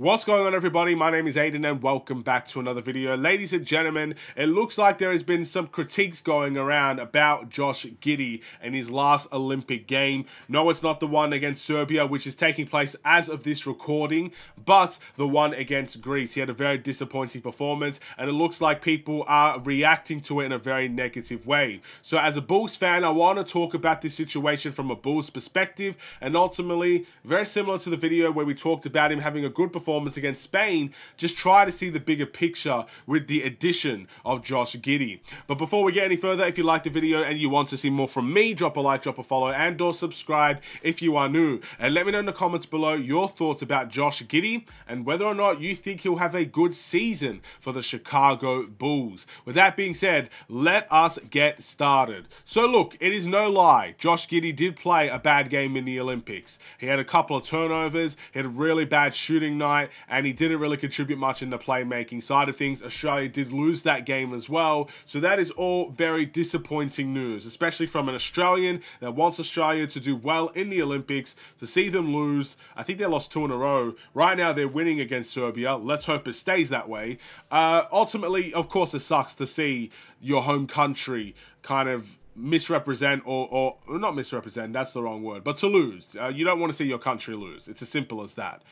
What's going on everybody? My name is Aidan and welcome back to another video. Ladies and gentlemen, it looks like there has been some critiques going around about Josh Giddey and his last Olympic game. No, it's not the one against Serbia, which is taking place as of this recording, but the one against Greece. He had a very disappointing performance and it looks like people are reacting to it in a very negative way. So as a Bulls fan, I want to talk about this situation from a Bulls perspective and ultimately, very similar to the video where we talked about him having a good performance performance against Spain, just try to see the bigger picture with the addition of Josh Giddey. But before we get any further, if you liked the video and you want to see more from me, drop a like, drop a follow, and or subscribe if you are new. And let me know in the comments below your thoughts about Josh Giddey and whether or not you think he'll have a good season for the Chicago Bulls. With that being said, let us get started. So look, it is no lie, Josh Giddey did play a bad game in the Olympics. He had a couple of turnovers, he had a really bad shooting night, night, and he didn't really contribute much in the playmaking side of things. Australia did lose that game as well, so that is all very disappointing news, especially from an Australian that wants Australia to do well in the Olympics. To see them lose, I think they lost two in a row. Right now, they're winning against Serbia. Let's hope it stays that way. Uh, ultimately, of course, it sucks to see your home country kind of misrepresent or, or not misrepresent that's the wrong word but to lose uh, you don't want to see your country lose it's as simple as that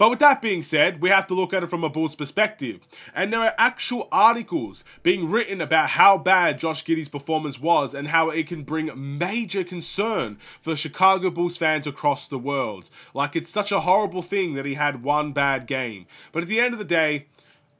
but with that being said, we have to look at it from a Bulls perspective. And there are actual articles being written about how bad Josh Giddey's performance was and how it can bring major concern for Chicago Bulls fans across the world. Like, it's such a horrible thing that he had one bad game. But at the end of the day,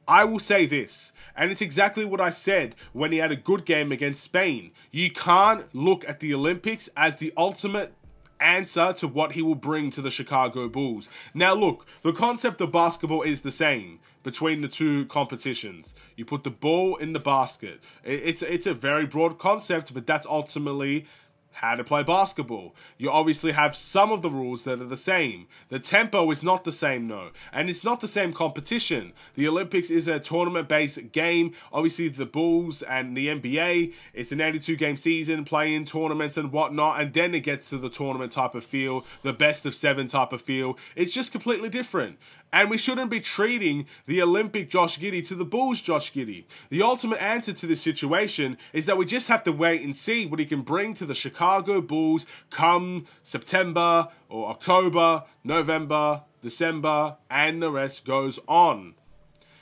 I will say this, and it's exactly what I said when he had a good game against Spain. You can't look at the Olympics as the ultimate answer to what he will bring to the Chicago Bulls. Now, look, the concept of basketball is the same between the two competitions. You put the ball in the basket. It's it's a very broad concept, but that's ultimately how to play basketball. You obviously have some of the rules that are the same. The tempo is not the same, no. And it's not the same competition. The Olympics is a tournament based game. Obviously, the Bulls and the NBA, it's an 82 game season, playing tournaments and whatnot. And then it gets to the tournament type of feel, the best of seven type of feel. It's just completely different. And we shouldn't be treating the Olympic Josh Giddey to the Bulls Josh Giddey. The ultimate answer to this situation is that we just have to wait and see what he can bring to the Chicago Bulls come September or October, November, December, and the rest goes on.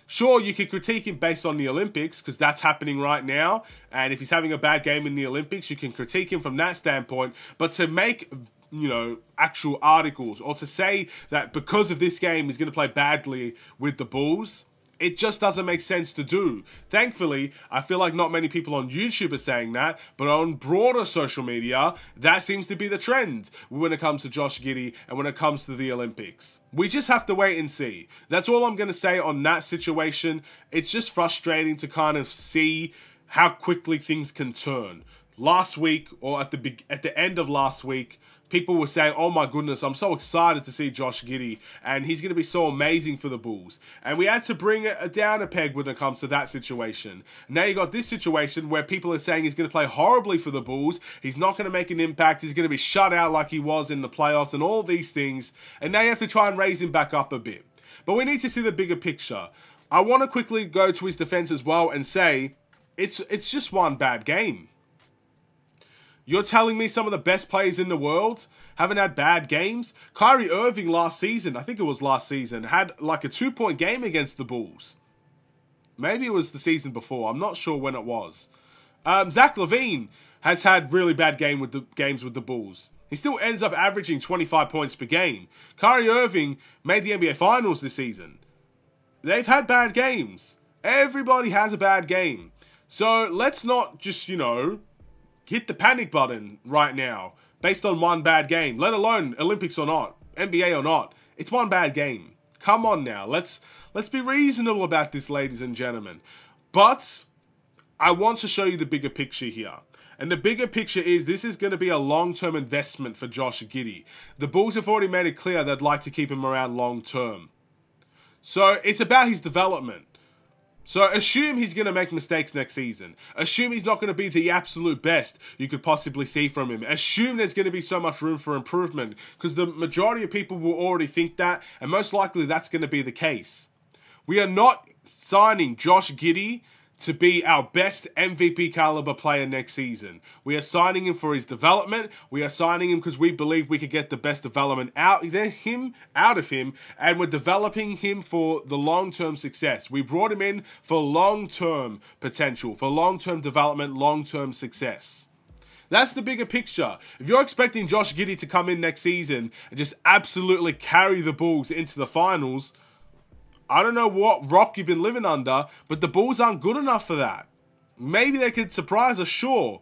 Sure, you could critique him based on the Olympics because that's happening right now. And if he's having a bad game in the Olympics, you can critique him from that standpoint. But to make you know, actual articles or to say that because of this game he's going to play badly with the Bulls, it just doesn't make sense to do. Thankfully, I feel like not many people on YouTube are saying that, but on broader social media, that seems to be the trend when it comes to Josh Giddey and when it comes to the Olympics. We just have to wait and see. That's all I'm going to say on that situation. It's just frustrating to kind of see how quickly things can turn. Last week, or at the at the end of last week, people were saying, oh my goodness, I'm so excited to see Josh Giddey, and he's going to be so amazing for the Bulls. And we had to bring it down a peg when it comes to that situation. Now you got this situation where people are saying he's going to play horribly for the Bulls, he's not going to make an impact, he's going to be shut out like he was in the playoffs, and all these things. And now you have to try and raise him back up a bit. But we need to see the bigger picture. I want to quickly go to his defense as well and say, it's it's just one bad game. You're telling me some of the best players in the world haven't had bad games? Kyrie Irving last season, I think it was last season, had like a two point game against the Bulls. Maybe it was the season before. I'm not sure when it was. Um, Zach LaVine has had really bad game with the games with the Bulls. He still ends up averaging 25 points per game. Kyrie Irving made the NBA Finals this season. They've had bad games. Everybody has a bad game. So let's not just, you know, hit the panic button right now based on one bad game, let alone Olympics or not, NBA or not. It's one bad game. Come on now. Let's let's be reasonable about this, ladies and gentlemen. But I want to show you the bigger picture here. And the bigger picture is this is going to be a long-term investment for Josh Giddey. The Bulls have already made it clear they'd like to keep him around long-term. So it's about his development. So assume he's going to make mistakes next season. Assume he's not going to be the absolute best you could possibly see from him. Assume there's going to be so much room for improvement because the majority of people will already think that and most likely that's going to be the case. We are not signing Josh Giddey to be our best MVP caliber player next season. We are signing him for his development. We are signing him because we believe we could get the best development out there him out of him, and we're developing him for the long-term success. We brought him in for long-term potential, for long-term development, long-term success. That's the bigger picture. If you're expecting Josh Giddey to come in next season and just absolutely carry the Bulls into the finals, I don't know what rock you've been living under, but the Bulls aren't good enough for that. Maybe they could surprise us, sure.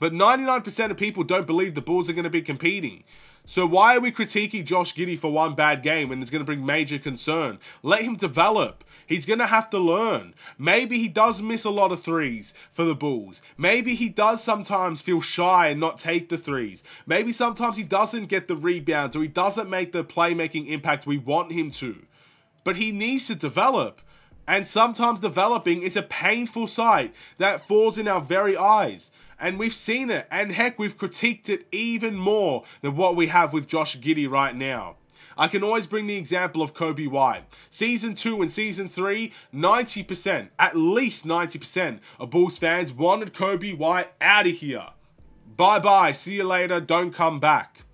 But 99% of people don't believe the Bulls are going to be competing. So why are we critiquing Josh Giddey for one bad game when it's going to bring major concern? Let him develop. He's going to have to learn. Maybe he does miss a lot of threes for the Bulls. Maybe he does sometimes feel shy and not take the threes. Maybe sometimes he doesn't get the rebounds or he doesn't make the playmaking impact we want him to but he needs to develop. And sometimes developing is a painful sight that falls in our very eyes. And we've seen it. And heck, we've critiqued it even more than what we have with Josh Giddey right now. I can always bring the example of Coby White. Season 2 and Season 3, 90%, at least 90% of Bulls fans wanted Coby White out of here. Bye-bye, see you later, don't come back.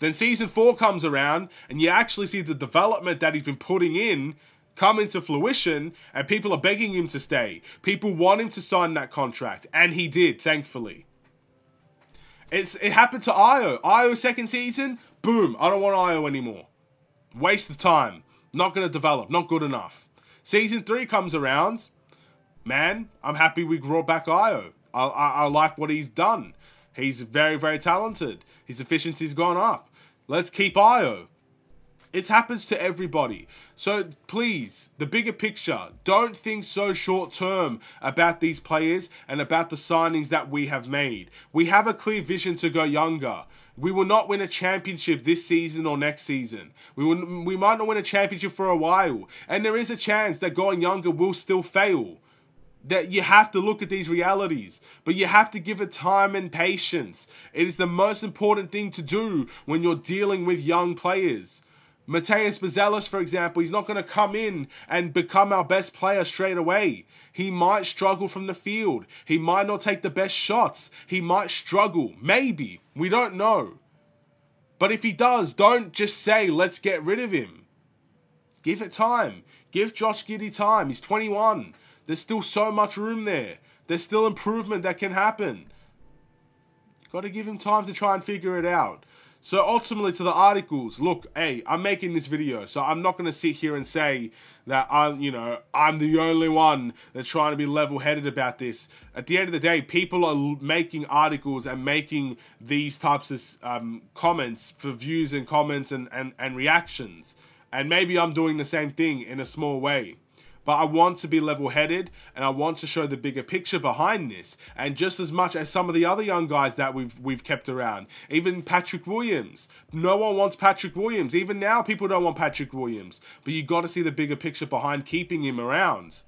Then season four comes around, and you actually see the development that he's been putting in come into fruition, and people are begging him to stay. People want him to sign that contract, and he did, thankfully. It's It happened to Ayo. Ayo second season, boom, I don't want Ayo anymore. Waste of time. Not going to develop, not good enough. Season three comes around, man, I'm happy we brought back Ayo. I, I, I like what he's done. He's very, very talented. His efficiency's gone up. Let's keep Ayo. It happens to everybody. So please, the bigger picture, don't think so short term about these players and about the signings that we have made. We have a clear vision to go younger. We will not win a championship this season or next season. We will, we might not win a championship for a while. And there is a chance that going younger will still fail that you have to look at these realities, but you have to give it time and patience. It is the most important thing to do when you're dealing with young players. Matas Buzelis, for example, he's not going to come in and become our best player straight away. He might struggle from the field. He might not take the best shots. He might struggle. Maybe. We don't know. But if he does, don't just say, let's get rid of him. Give it time. Give Josh Giddey time. He's 21. There's still so much room there. There's still improvement that can happen. Got to give him time to try and figure it out. So ultimately to the articles, look, hey, I'm making this video, so I'm not going to sit here and say that I'm, you know, I'm the only one that's trying to be level-headed about this. At the end of the day, people are making articles and making these types of um, comments for views and comments and, and, and reactions. And maybe I'm doing the same thing in a small way. But I want to be level headed and I want to show the bigger picture behind this. And just as much as some of the other young guys that we've we've kept around, even Patrick Williams. No one wants Patrick Williams. Even now, people don't want Patrick Williams. But you got to see the bigger picture behind keeping him around.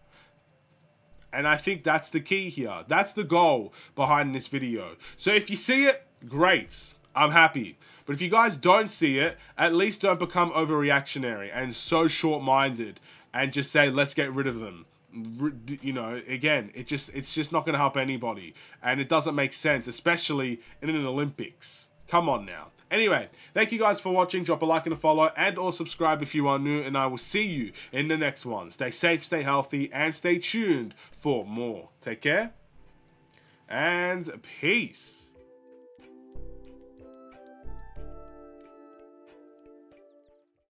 And I think that's the key here. That's the goal behind this video. So if you see it, great. I'm happy. But if you guys don't see it, at least don't become overreactionary and so short-minded and just say let's get rid of them. You know again it just it's just not going to help anybody and it doesn't make sense especially in an olympics. Come on now. Anyway thank you guys for watching. Drop a like and a follow and or subscribe if you are new and i will see you in the next one. Stay safe stay healthy and stay tuned for more. Take care and peace